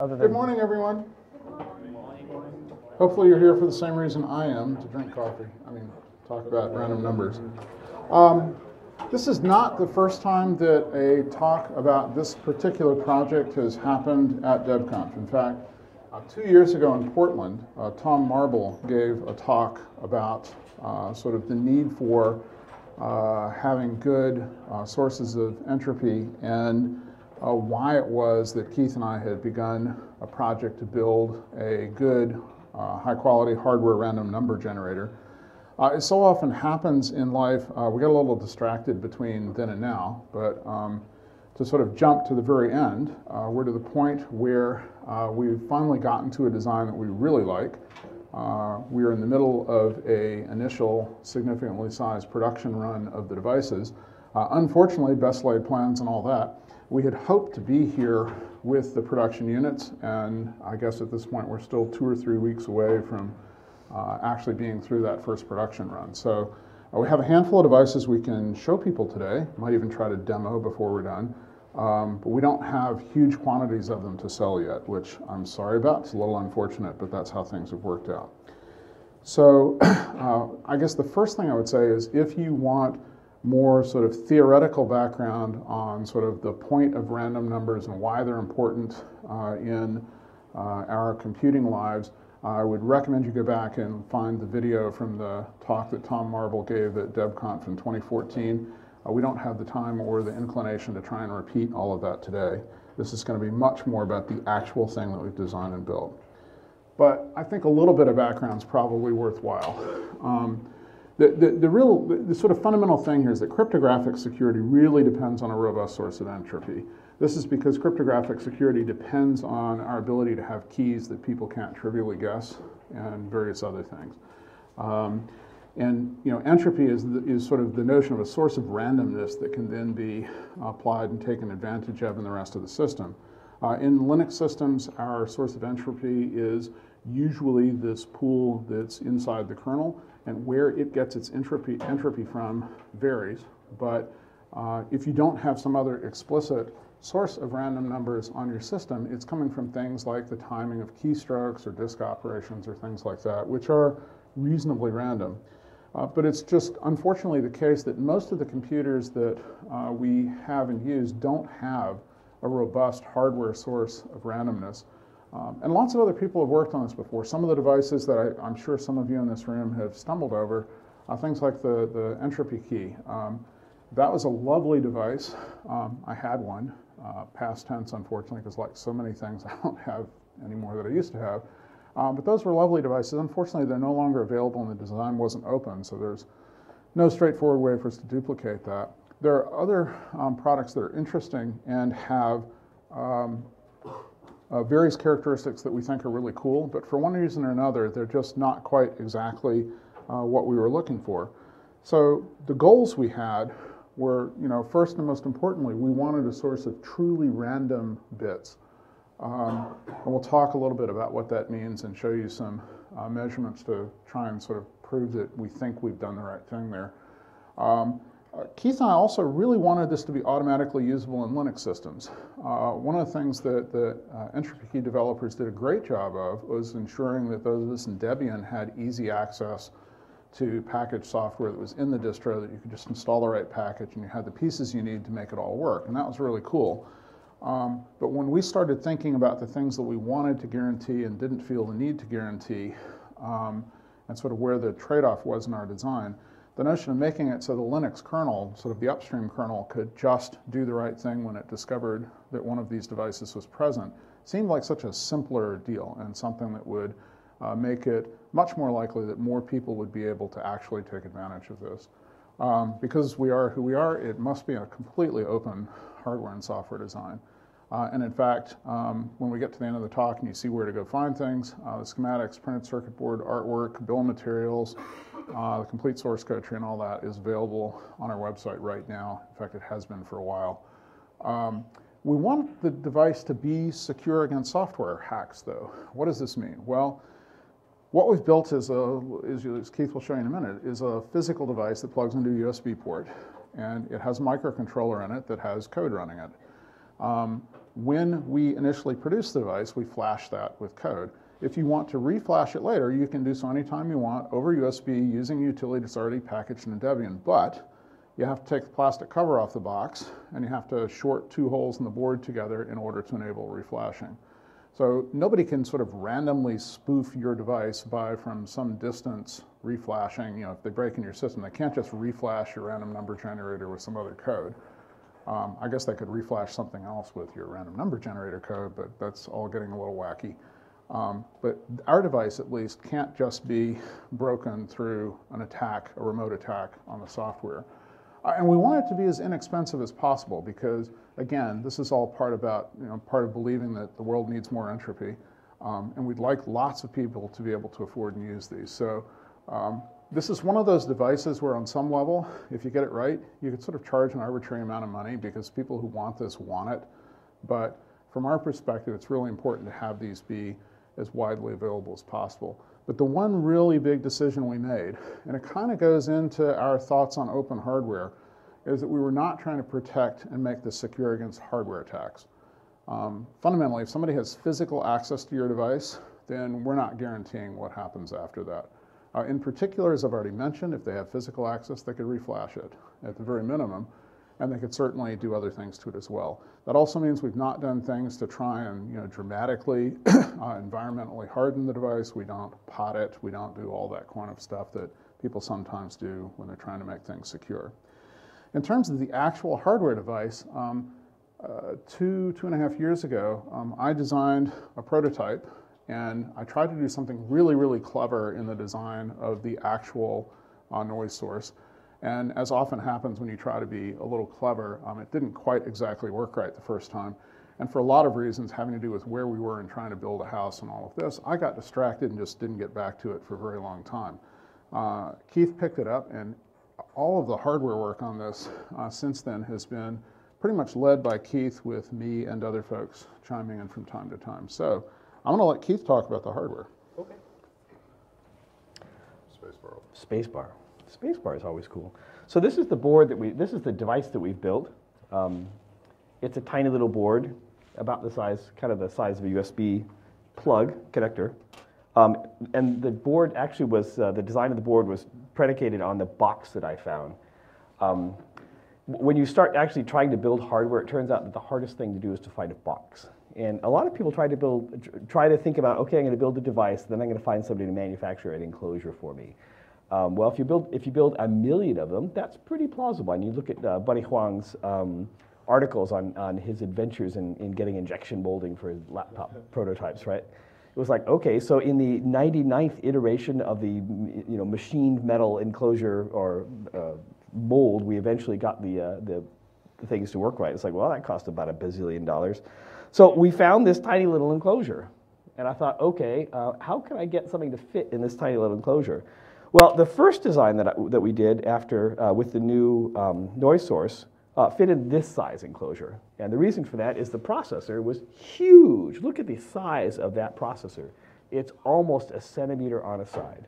Other Good morning, everyone. Hopefully you're here for the same reason I am, to drink coffee. I mean, talk about random numbers. Um, This is not the first time that a talk about this particular project has happened at DebConf. In fact, uh, two years ago in Portland, uh, Tom Marble gave a talk about uh, sort of the need for uh, having good uh, sources of entropy and uh, why it was that Keith and I had begun a project to build a good, uh, high quality hardware random number generator. Uh, it so often happens in life, uh, we get a little distracted between then and now, but um, to sort of jump to the very end, uh, we're to the point where uh, we've finally gotten to a design that we really like. We are in the middle of a initial significantly sized production run of the devices. Uh, unfortunately, best laid plans and all that, we had hoped to be here with the production units, and I guess at this point we're still two or three weeks away from uh, actually being through that first production run. So uh, we have a handful of devices we can show people today. Might even try to demo before we're done. Um, but we don't have huge quantities of them to sell yet, which I'm sorry about. It's a little unfortunate, but that's how things have worked out. So uh, I guess the first thing I would say is if you want more sort of theoretical background on sort of the point of random numbers and why they're important uh, in uh, our computing lives, I would recommend you go back and find the video from the talk that Tom Marble gave at DebConf in 2014. Uh, we don't have the time or the inclination to try and repeat all of that today. This is going to be much more about the actual thing that we've designed and built. But I think a little bit of background is probably worthwhile. Um, the, the, the, real, the, sort of fundamental thing here is that cryptographic security really depends on a robust source of entropy. This is because cryptographic security depends on our ability to have keys that people can't trivially guess and various other things. Um, and you know, entropy is, the, is sort of the notion of a source of randomness that can then be applied and taken advantage of in the rest of the system. Uh, in Linux systems, our source of entropy is usually this pool that's inside the kernel, and where it gets its entropy, entropy from varies. But uh, if you don't have some other explicit source of random numbers on your system, it's coming from things like the timing of keystrokes or disk operations or things like that, which are reasonably random. Uh, but it's just unfortunately the case that most of the computers that uh, we have and use don't have a robust hardware source of randomness. Um, and lots of other people have worked on this before. Some of the devices that I, am sure some of you in this room have stumbled over, uh, things like the, the entropy key. Um, that was a lovely device. Um, I had one, uh, past tense, unfortunately, because like so many things, I don't have anymore that I used to have. Um, but those were lovely devices. Unfortunately, they're no longer available and the design wasn't open, so there's no straightforward way for us to duplicate that. There are other um, products that are interesting and have um, uh, various characteristics that we think are really cool, but for one reason or another, they're just not quite exactly uh, what we were looking for. So the goals we had were, you know, first and most importantly, we wanted a source of truly random bits. Um, and we'll talk a little bit about what that means and show you some uh, measurements to try and sort of prove that we think we've done the right thing there. Um, uh, Keith and I also really wanted this to be automatically usable in Linux systems. Uh, one of the things that the uh, entropy key developers did a great job of was ensuring that those of us in Debian had easy access to package software that was in the distro that you could just install the right package and you had the pieces you need to make it all work. And that was really cool. Um, but when we started thinking about the things that we wanted to guarantee and didn't feel the need to guarantee, um, and sort of where the trade off was in our design, the notion of making it so the Linux kernel, sort of the upstream kernel, could just do the right thing when it discovered that one of these devices was present seemed like such a simpler deal and something that would uh, make it much more likely that more people would be able to actually take advantage of this. Um, because we are who we are, it must be a completely open hardware and software design. Uh, and in fact, um, when we get to the end of the talk and you see where to go find things, uh, the schematics, printed circuit board, artwork, bill of materials, uh, the complete source code tree and all that is available on our website right now. In fact, it has been for a while. Um, we want the device to be secure against software hacks, though. What does this mean? Well, what we've built is, a, is, as Keith will show you in a minute, is a physical device that plugs into a USB port. And it has a microcontroller in it that has code running it. Um, when we initially produce the device, we flash that with code. If you want to reflash it later, you can do so anytime you want over USB using a utility that's already packaged in Debian. But you have to take the plastic cover off the box and you have to short two holes in the board together in order to enable reflashing. So nobody can sort of randomly spoof your device by from some distance reflashing. You know, if they break in your system, they can't just reflash your random number generator with some other code. Um, I guess they could reflash something else with your random number generator code, but that's all getting a little wacky. Um, but our device, at least, can't just be broken through an attack, a remote attack on the software. Uh, and we want it to be as inexpensive as possible because, again, this is all part about, you know, part of believing that the world needs more entropy. Um, and we'd like lots of people to be able to afford and use these. So um, this is one of those devices where on some level, if you get it right, you could sort of charge an arbitrary amount of money because people who want this want it. But from our perspective, it's really important to have these be as widely available as possible. But the one really big decision we made, and it kind of goes into our thoughts on open hardware, is that we were not trying to protect and make this secure against hardware attacks. Um, fundamentally, if somebody has physical access to your device, then we're not guaranteeing what happens after that. Uh, in particular, as I've already mentioned, if they have physical access, they could reflash it at the very minimum and they could certainly do other things to it as well. That also means we've not done things to try and you know, dramatically uh, environmentally harden the device. We don't pot it. We don't do all that kind of stuff that people sometimes do when they're trying to make things secure. In terms of the actual hardware device, um, uh, two, two and a half years ago, um, I designed a prototype and I tried to do something really, really clever in the design of the actual uh, noise source. And as often happens when you try to be a little clever, um, it didn't quite exactly work right the first time. And for a lot of reasons having to do with where we were in trying to build a house and all of this, I got distracted and just didn't get back to it for a very long time. Uh, Keith picked it up, and all of the hardware work on this uh, since then has been pretty much led by Keith with me and other folks chiming in from time to time. So I'm going to let Keith talk about the hardware. Okay. Spacebar. Spacebar. Spacebar is always cool. So this is the board that we, this is the device that we've built. Um, it's a tiny little board, about the size, kind of the size of a USB plug connector. Um, and the board actually was, uh, the design of the board was predicated on the box that I found. Um, when you start actually trying to build hardware, it turns out that the hardest thing to do is to find a box. And a lot of people try to build, try to think about, okay, I'm going to build a device, then I'm going to find somebody to manufacture an enclosure for me. Um, well, if you build if you build a million of them, that's pretty plausible. And you look at uh, Bunny Huang's um, articles on, on his adventures in, in getting injection molding for his laptop prototypes, right? It was like, okay, so in the 99th iteration of the you know machined metal enclosure or uh, mold, we eventually got the, uh, the, the things to work right. It's like, well, that cost about a bazillion dollars. So we found this tiny little enclosure. And I thought, okay, uh, how can I get something to fit in this tiny little enclosure? Well, the first design that, I, that we did after uh, with the new um, noise source uh, fitted this size enclosure. And the reason for that is the processor was huge. Look at the size of that processor. It's almost a centimeter on a side.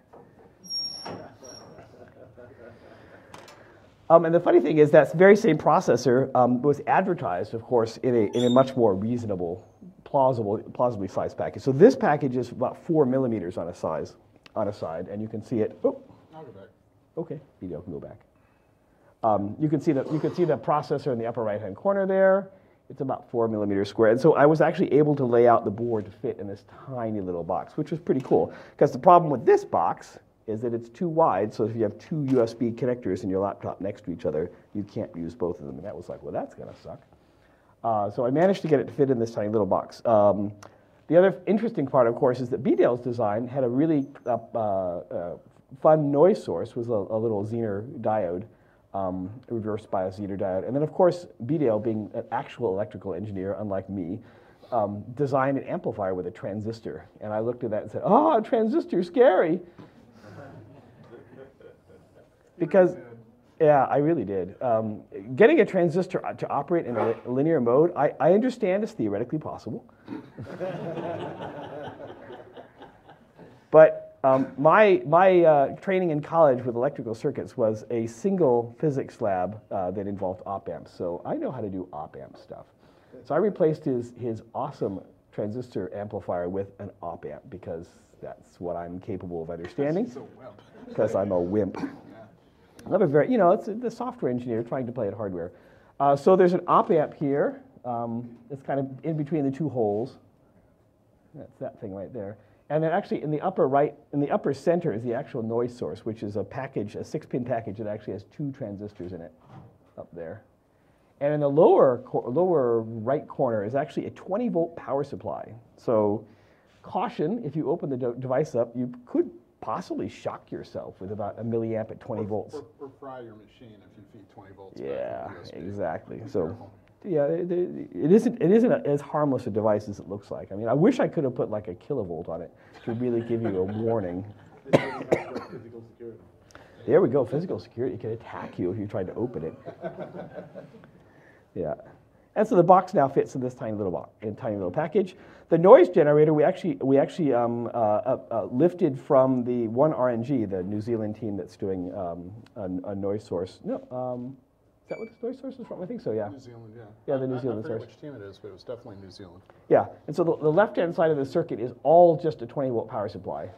Um, and the funny thing is that very same processor um, was advertised, of course, in a, in a much more reasonable, plausible, plausibly sized package. So this package is about four millimeters on a size, on a side, and you can see it. Oh, I'll go back. okay, video can go back. Um, you can see the you can see the processor in the upper right hand corner there. It's about four millimeters square, and so I was actually able to lay out the board to fit in this tiny little box, which was pretty cool. Because the problem with this box is that it's too wide, so if you have two USB connectors in your laptop next to each other, you can't use both of them. And that was like, well, that's going to suck. Uh, so I managed to get it to fit in this tiny little box. Um, the other interesting part, of course, is that Bdale's design had a really uh, uh, fun noise source, was a, a little Zener diode, um, reversed by a Zener diode. And then, of course, BDale, being an actual electrical engineer, unlike me, um, designed an amplifier with a transistor. And I looked at that and said, oh, a transistor, scary because yeah, I really did. Um, getting a transistor to operate in a linear mode, I, I understand is theoretically possible. but um, my, my uh, training in college with electrical circuits was a single physics lab uh, that involved op amps. So I know how to do op amp stuff. So I replaced his, his awesome transistor amplifier with an op amp because that's what I'm capable of understanding. Because I'm a wimp. Yeah. I'm a very, you know, it's the software engineer trying to play at hardware. Uh, so there's an op amp here. Um, it's kind of in between the two holes. That's that thing right there. And then actually in the upper right, in the upper center is the actual noise source, which is a package, a six pin package that actually has two transistors in it up there. And in the lower, lower right corner is actually a 20 volt power supply. So caution, if you open the device up, you could possibly shock yourself with about a milliamp at 20 volts. Or, or fry your machine if you feed 20 volts. Yeah, exactly. Be So, careful. yeah, it, it isn't it isn't as harmless a device as it looks like. I mean, I wish I could have put like a kilovolt on it to really give you a warning. Physical security. There we go, physical security. It can attack you if you tried to open it. Yeah. And so the box now fits in this tiny little box, in tiny little package. The noise generator we actually we actually um, uh, uh, uh, lifted from the OneRNG, the New Zealand team that's doing um, a, a noise source. No, um, is that what the noise source is from? I think so. Yeah. New Zealand, yeah. Yeah, the New I- Zealand I source. which team it is, but it was definitely New Zealand. Yeah, and so the, the left-hand side of the circuit is all just a 20 volt power supply,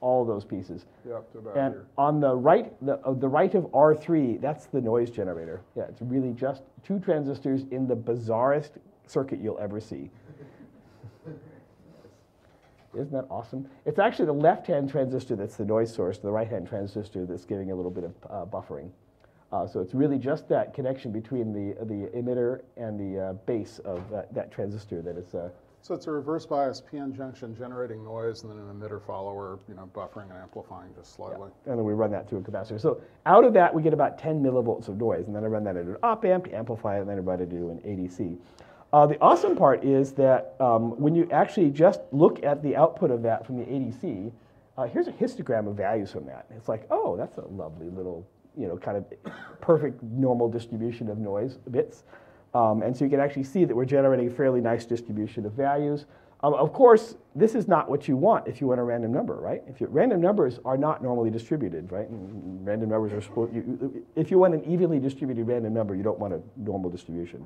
all those pieces. Yeah, to about And here. on the right, the, uh, the right of R3, that's the noise generator. Yeah, it's really just two transistors in the bizarrest circuit you'll ever see. Isn't that awesome? It's actually the left-hand transistor that's the noise source, the right-hand transistor that's giving a little bit of uh, buffering. Uh, so it's really just that connection between the, the emitter and the uh, base of that, that transistor that is uh, So it's a reverse bias PN junction generating noise and then an emitter follower, you know, buffering and amplifying just slightly. and then we run that through a capacitor. So out of that, we get about 10 millivolts of noise, and then I run that into an op amp to amplify it, and then I run it into an ADC. Uh, the awesome part is that um, when you actually just look at the output of that from the ADC, uh, here's a histogram of values from that. It's like, oh, that's a lovely little, you know, kind of perfect normal distribution of noise bits. Um, and so you can actually see that we're generating a fairly nice distribution of values. Um, of course, this is not what you want if you want a random number, right? If you, random numbers are not normally distributed, right? And random numbers are supposed. You, if you want an evenly distributed random number, you don't want a normal distribution.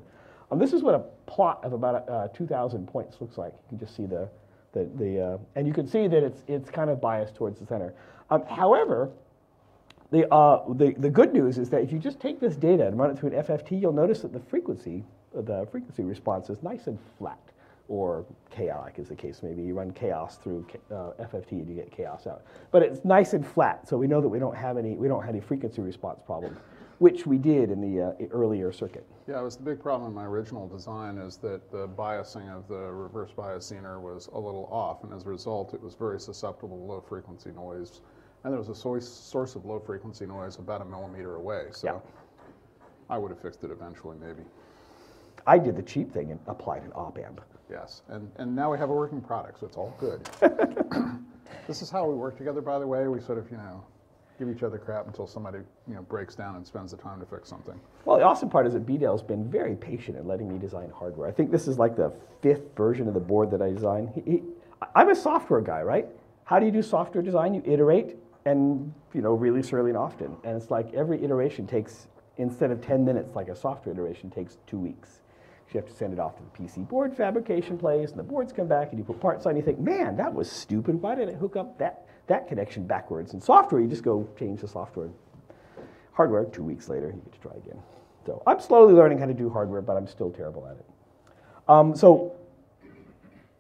Um, this is what a plot of about uh, 2,000 points looks like. You can just see the, the, the uh, and you can see that it's it's kind of biased towards the center. Um, however, the, uh, the, the good news is that if you just take this data and run it through an FFT, you'll notice that the frequency, the frequency response is nice and flat, or chaotic is the case. Maybe you run chaos through uh, FFT and you get chaos out. But it's nice and flat, so we know that we don't have any, we don't have any frequency response problems, which we did in the uh, earlier circuit. Yeah, it was the big problem in my original design is that the biasing of the reverse bias zener was a little off, and as a result, it was very susceptible to low frequency noise. And there was a source, source of low frequency noise about a millimeter away, so Yeah. I would have fixed it eventually, maybe. I did the cheap thing and applied an op amp. Yes, and, and now we have a working product, so it's all good. this is how we work together, by the way. We sort of, you know, give each other crap until somebody, you know, breaks down and spends the time to fix something. Well, the awesome part is that Bdale's been very patient in letting me design hardware. I think this is like the fifth version of the board that I designed. He, he, I'm a software guy, right? How do you do software design? You iterate and you know release early and often. And it's like every iteration takes instead of 10 minutes, like a software iteration takes two weeks. You have to send it off to the PC board fabrication place, and the boards come back, and you put parts on. And you think, man, that was stupid. Why did I hook up that that connection backwards? In software, you just go change the software. Hardware, two weeks later, you get to try again. So I'm slowly learning how to do hardware, but I'm still terrible at it. Um, so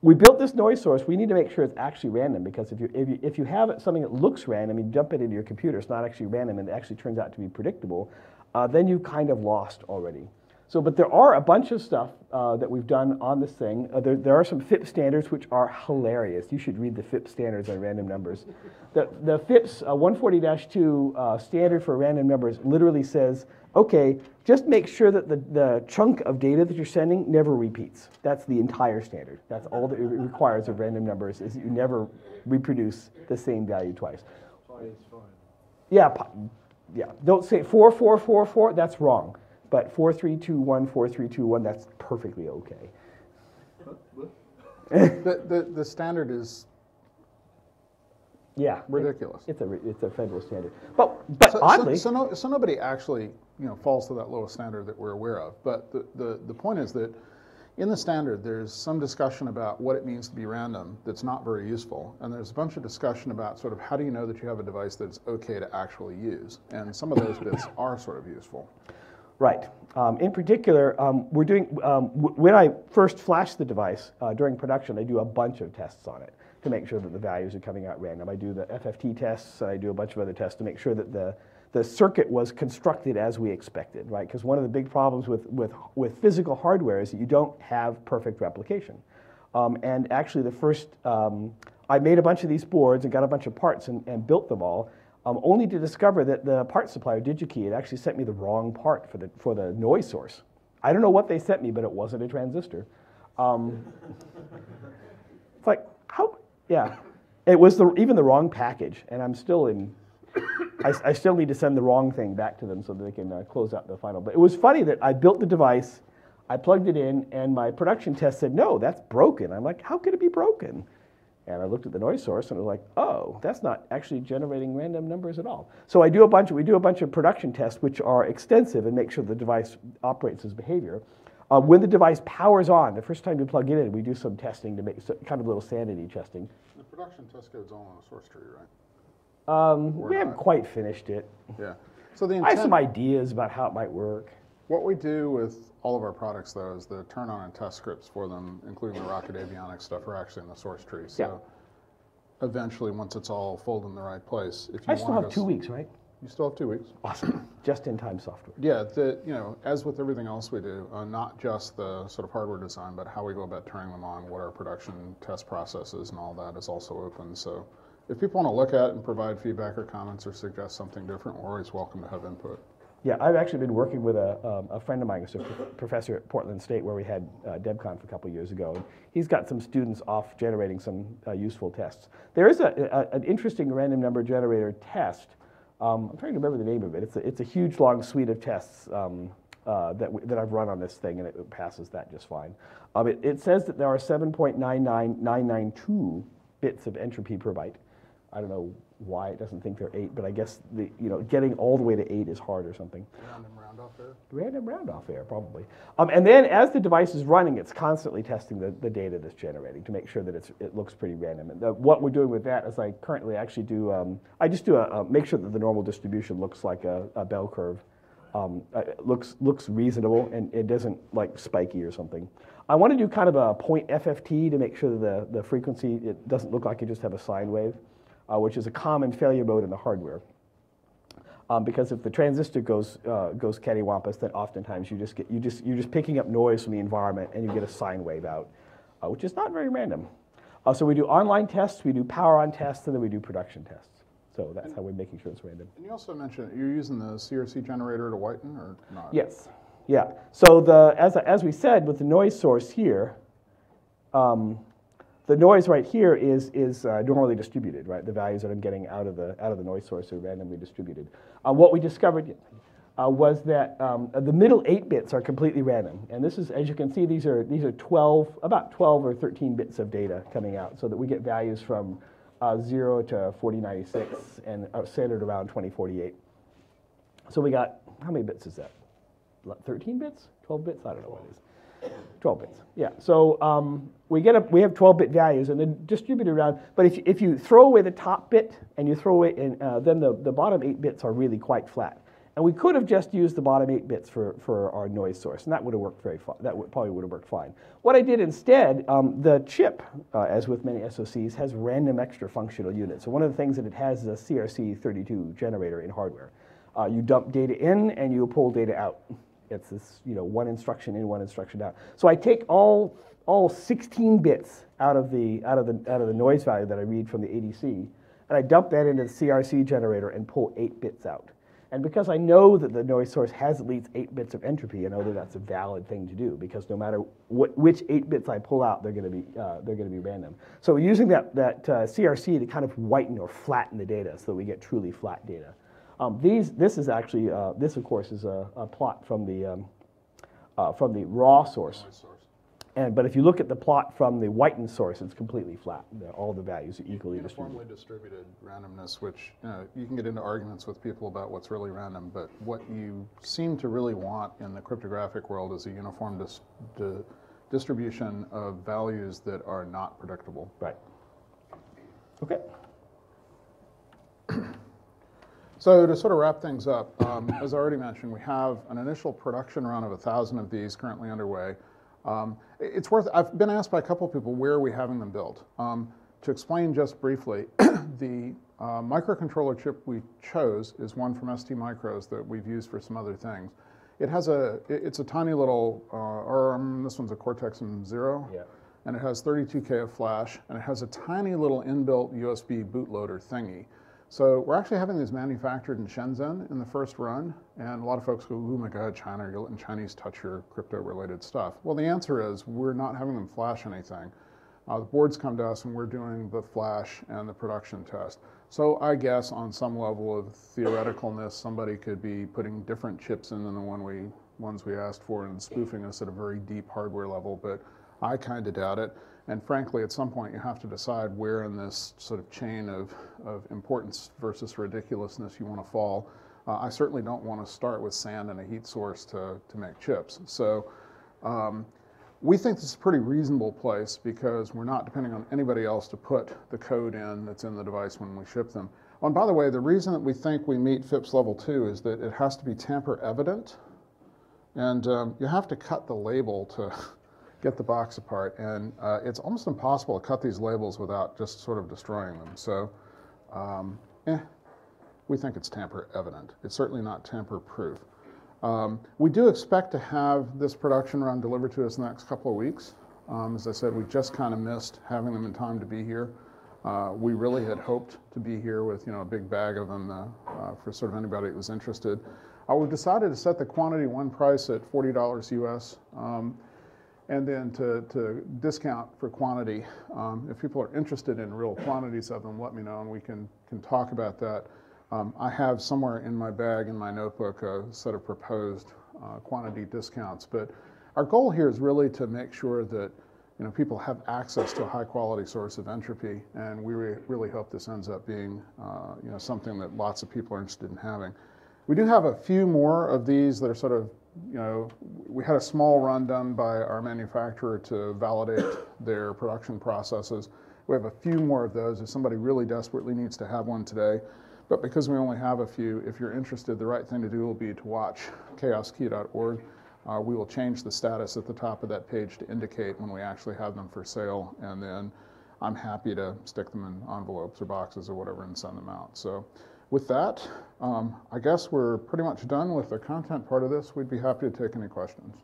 we built this noise source. We need to make sure it's actually random because if you, if you, if you have something that looks random, you dump it into your computer, it's not actually random and it actually turns out to be predictable, uh, then you kind of lost already. So, but there are a bunch of stuff uh, that we've done on this thing. Uh, there, there are some FIPS standards which are hilarious. You should read the FIPS standards on random numbers. The, the FIPS uh, 140-2 uh, standard for random numbers literally says, okay, just make sure that the, the chunk of data that you're sending never repeats. That's the entire standard. That's all that it requires of random numbers is that you never reproduce the same value twice. Pi is fine. Yeah, pi- yeah. Don't say four, four, four, four. That's wrong. But four, three, two, one, four, three, two, one. That's perfectly okay. the, the, the standard is Yeah, ridiculous. It's a it's a federal standard. But but So, oddly, so, so, no, so nobody actually, you know, falls to that lowest standard that we're aware of. But the, the, the point is that in the standard, there's some discussion about what it means to be random that's not very useful. And there's a bunch of discussion about sort of how do you know that you have a device that's okay to actually use. And some of those bits are sort of useful. Right. Um, in particular, um, we're doing, um, when I first flash the device uh, during production, I do a bunch of tests on it to make sure that the values are coming out random. I do the FFT tests, and I do a bunch of other tests to make sure that the, the circuit was constructed as we expected, right? Because one of the big problems with, with, with physical hardware is that you don't have perfect replication. Um, and actually, the first, um, I made a bunch of these boards and got a bunch of parts and, and built them all, um, only to discover that the part supplier, DigiKey, had actually sent me the wrong part for the, for the noise source. I don't know what they sent me, but it wasn't a transistor. Um, it's like, how, yeah. It was the, even the wrong package, and I'm still in, I, I still need to send the wrong thing back to them so that they can uh, close out the final. But it was funny that I built the device, I plugged it in, and my production test said, no, that's broken. I'm like, how could it be broken? And I looked at the noise source and I was like, oh, that's not actually generating random numbers at all. So I do a bunch of, we do a bunch of production tests which are extensive and make sure the device operates as behavior. Uh, when the device powers on, the first time you plug it in, we do some testing to make so, kind of a little sanity testing. The production test code's all on a source tree, right? Um, we haven't not. quite finished it. Yeah. So the I have some ideas about how it might work. what we do with all of our products, though, is the turn on and test scripts for them, including the Rocket Avionics stuff, are actually in the source tree. So eventually, once it's all folded in the right place, if you I still have two weeks, right? You still have two weeks. Awesome. Just in time software. Yeah, the, you know, as with everything else we do, uh, not just the sort of hardware design, but how we go about turning them on, what our production test processes and all that is also open. So if people want to look at and provide feedback or comments or suggest something different, we're always welcome to have input. Yeah, I've actually been working with a, um, a friend of mine who's a prof- professor at Portland State where we had uh, DebConf a couple years ago. And he's got some students off generating some uh, useful tests. There is a, a, an interesting random number generator test. Um, I'm trying to remember the name of it. It's a, it's a huge, long suite of tests um, uh, that, that I've run on this thing, and it passes that just fine. Um, it, it says that there are 7.99992 bits of entropy per byte. I don't know why it doesn't think they're eight, but I guess the, you know, getting all the way to eight is hard or something. Random round off there. Random round off there, probably. Um, and then as the device is running, it's constantly testing the, the data that's generating to make sure that it's, it looks pretty random. And the, what we're doing with that is I currently actually do, um, I just do a, a, make sure that the normal distribution looks like a, a bell curve. Um, uh, it looks, looks reasonable and it doesn't like spiky or something. I want to do kind of a point FFT to make sure that the, the frequency, it doesn't look like you just have a sine wave, uh, which is a common failure mode in the hardware. Um, because if the transistor goes uh, goes cattywampus, then oftentimes you just get you just you're just picking up noise from the environment and you get a sine wave out, uh, which is not very random. Uh, so we do online tests, we do power on tests, and then we do production tests. So that's how we're making sure it's random. And you also mentioned you're using the CRC generator to whiten or not? Yes, yeah. So the as as we said with the noise source here, um, the noise right here is is uh, normally distributed, right? The values that I'm getting out of the out of the noise source are randomly distributed. Uh, what we discovered uh, was that um, the middle eight bits are completely random, and this is, as you can see, these are these are 12, about 12 or 13 bits of data coming out, so that we get values from uh, zero to 4096 and uh, centered around 2048. So we got how many bits is that? 13 bits? 12 bits? I don't know what it is. 12 bits. Yeah. So um, we get a, we have 12 bit values and then distributed around. But if if you throw away the top bit and you throw away, and uh, then the, the bottom eight bits are really quite flat. And we could have just used the bottom eight bits for, for our noise source, and that would have worked very fine. That would, probably would have worked fine. What I did instead, um, the chip, uh, as with many SoCs, has random extra functional units. So one of the things that it has is a CRC32 generator in hardware. Uh, you dump data in and you pull data out. It's this, you know, one instruction in, one instruction out. So I take all all 16 bits out of the out of the out of the noise value that I read from the ADC, and I dump that into the CRC generator and pull eight bits out. And because I know that the noise source has at least eight bits of entropy, I know that that's a valid thing to do because no matter what, which eight bits I pull out, they're going to be uh, they're going to be random. So we're using that that uh, CRC to kind of whiten or flatten the data so that we get truly flat data. Um, these, this is actually, uh, this of course is a, a plot from the, um, uh, from the raw source. And, but if you look at the plot from the whitened source, it's completely flat. All the values are equally distributed. Uniformly distributed randomness, which you, know, you can get into arguments with people about what's really random, but what you seem to really want in the cryptographic world is a uniform dis- di- distribution of values that are not predictable. Right. Okay. So to sort of wrap things up, um, as I already mentioned, we have an initial production run of 1,000 of these currently underway. Um, it's worth, I've been asked by a couple of people, where are we having them built? Um, to explain just briefly, the uh, microcontroller chip we chose is one from ST Micros that we've used for some other things. It has a, it's a tiny little, uh, ARM, this one's a Cortex M0 Yeah. and it has 32K of flash, and it has a tiny little inbuilt USB bootloader thingy. So we're actually having these manufactured in Shenzhen in the first run, and a lot of folks go, oh my God, China, you're letting Chinese touch your crypto-related stuff. Well, the answer is we're not having them flash anything. Uh, the boards come to us and we're doing the flash and the production test. So I guess on some level of theoreticalness, somebody could be putting different chips in than the one we, ones we asked for and spoofing us at a very deep hardware level, but I kind of doubt it. And frankly, at some point, you have to decide where in this sort of chain of, of importance versus ridiculousness you want to fall. Uh, I certainly don't want to start with sand and a heat source to, to make chips. So um, we think this is a pretty reasonable place because we're not depending on anybody else to put the code in that's in the device when we ship them. Oh, and by the way, the reason that we think we meet FIPS level two is that it has to be tamper evident. And um, you have to cut the label to get the box apart. And uh, it's almost impossible to cut these labels without just sort of destroying them. So, um, eh, we think it's tamper evident. It's certainly not tamper proof. Um, we do expect to have this production run delivered to us in the next couple of weeks. Um, as I said, we just kind of missed having them in time to be here. Uh, we really had hoped to be here with you know a big bag of them uh, uh, for sort of anybody that was interested. Uh, we've decided to set the quantity one price at forty dollars US, um, and then to, to discount for quantity. Um, if people are interested in real quantities of them, let me know and we can can talk about that. Um, I have somewhere in my bag in my notebook a set of proposed uh, quantity discounts, but our goal here is really to make sure that you know, people have access to a high quality source of entropy, and we re- really hope this ends up being uh, you know, something that lots of people are interested in having. We do have a few more of these that are sort of, you know, we had a small run done by our manufacturer to validate their production processes. We have a few more of those if somebody really desperately needs to have one today. But because we only have a few, if you're interested, the right thing to do will be to watch chaoskey.org. Uh, we will change the status at the top of that page to indicate when we actually have them for sale, and then I'm happy to stick them in envelopes or boxes or whatever and send them out. So, with that, um, I guess we're pretty much done with the content part of this. We'd be happy to take any questions.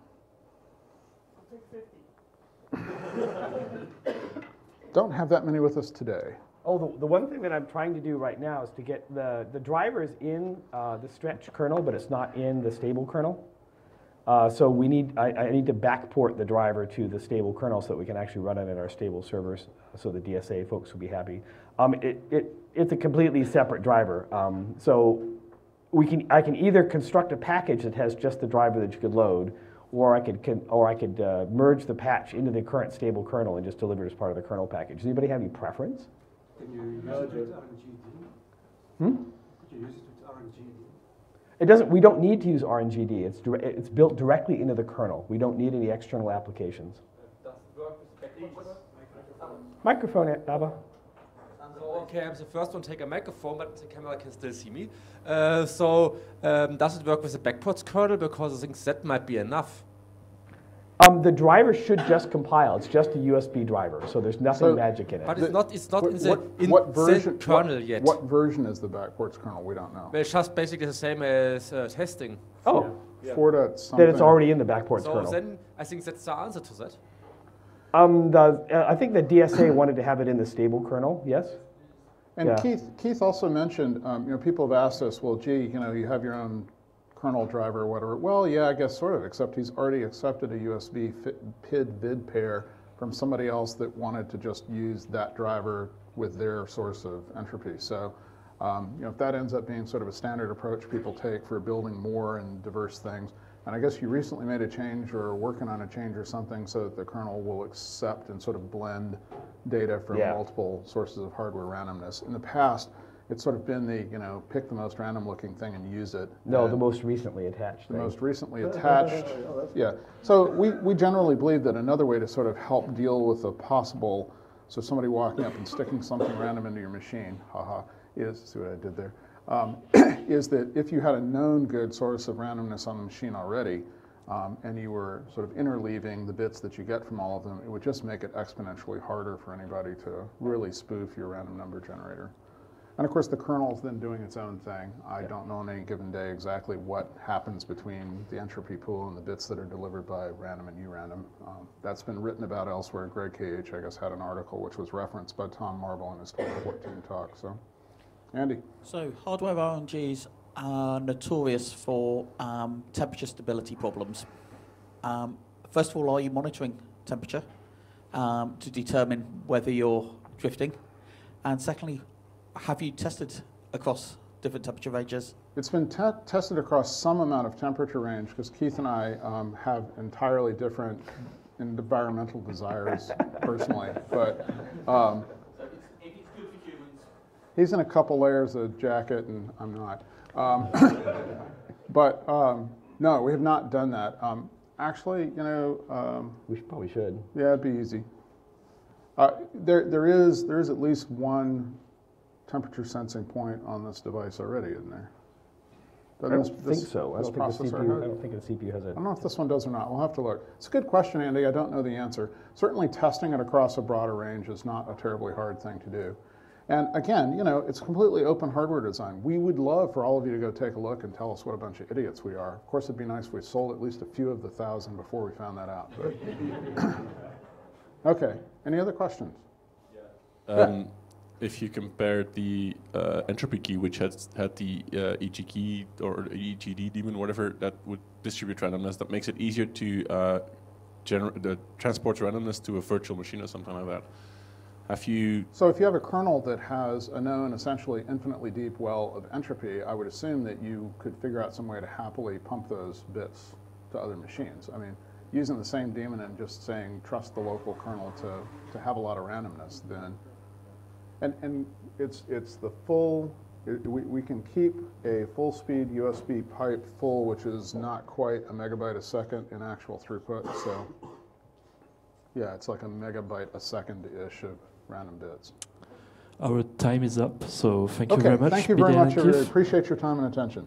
Don't have that many with us today. Oh, the, the one thing that I'm trying to do right now is to get the, the driver is in uh, the stretch kernel, but it's not in the stable kernel. Uh, so we need, I, I need to backport the driver to the stable kernel so that we can actually run it in our stable servers, so the DSA folks will be happy. Um, it, it, it's a completely separate driver. Um, so we can, I can either construct a package that has just the driver that you could load, or I could, can, or I could uh, merge the patch into the current stable kernel and just deliver it as part of the kernel package. Does anybody have any preference? Can you use it with RNGD? Hmm? Could you use it with RNGD? It doesn't, we don't need to use RNGD. It's, dire- it's built directly into the kernel. We don't need any external applications. Does it work with backports? Microphone, Abba. So, okay, I'm the first one to take a microphone, but the camera can still see me. Uh, so, um, does it work with the backports kernel? Because I think that might be enough. Um, the driver should just compile. It's just a USB driver, so there's nothing So- magic in it. But it's not. It's not What, in the, what, in what the version, kernel what, yet. What version is the backports kernel? We don't know. Well, It's just basically the same as uh, testing. oh, Yeah. Four dot something. then it's already in the backports so kernel. then I think that's the answer to that. Um, the, uh, I think the DSA wanted to have it in the stable kernel, yes? And Yeah. Keith, Keith also mentioned, um, you know, people have asked us, well, gee, you know, you have your own kernel driver or whatever. Well, yeah, I guess sort of, except he's already accepted a USB PID vid pair from somebody else that wanted to just use that driver with their source of entropy. So, um, you know, if that ends up being sort of a standard approach people take for building more and diverse things, and I guess you recently made a change or are working on a change or something so that the kernel will accept and sort of blend data from Yeah. multiple sources of hardware randomness. In the past, it's sort of been the, you know, pick the most random looking thing and use it. No, the most recently attached The thing. most recently attached, yeah. So we, we generally believe that another way to sort of help deal with a possible, so somebody walking up and sticking something random into your machine, haha, is, see what I did there, um, is that if you had a known good source of randomness on the machine already, um, and you were sort of interleaving the bits that you get from all of them, it would just make it exponentially harder for anybody to really spoof your random number generator. And of course, the kernel is then doing its own thing. I don't know on any given day exactly what happens between the entropy pool and the bits that are delivered by random and urandom. Um, that's been written about elsewhere. Greg KH, I guess, had an article which was referenced by Tom Marble in his 2014 talk. So, Andy, So hardware RNGs are notorious for um, temperature stability problems. Um, first of all, are you monitoring temperature um, to determine whether you're drifting? And secondly, have you tested across different temperature ranges? it's been te- tested across some amount of temperature range because Keith and I um, have entirely different environmental desires personally, but. Um, if it's good for humans, He's in a couple layers of jacket, and I'm not. Um, but um, no, we have not done that. Um, actually, you know, um, We should, probably should. yeah, it'd be easy. Uh, there, there is, there is at least one temperature sensing point on this device already, isn't there? I don't this- think so. I don't think, the CPU, I don't think the CPU has I a. don't know if this one does or not. We'll have to look. It's a good question, Andy. I don't know the answer. Certainly, testing it across a broader range is not a terribly hard thing to do. And again, you know, it's completely open hardware design. We would love for all of you to go take a look and tell us what a bunch of idiots we are. Of course, it'd be nice if we sold at least a few of the thousand before we found that out. Okay. Any other questions? Um, if you compare the uh, entropy key, which has had the uh, key or EGD daemon, whatever that would distribute randomness, that makes it easier to uh, transport randomness to a virtual machine or something like that. So if you have a kernel that has a known, essentially infinitely deep well of entropy, I would assume that you could figure out some way to happily pump those bits to other machines. I mean, using the same daemon and just saying trust the local kernel to, to have a lot of randomness, then, and, and it's, it's the full, it, we, we can keep a full speed USB pipe full, which is not quite a megabyte a second in actual throughput, so yeah, it's like a megabyte a second-ish of random bits. Our time is up, so thank you very much. thank you very much. I appreciate your time and attention.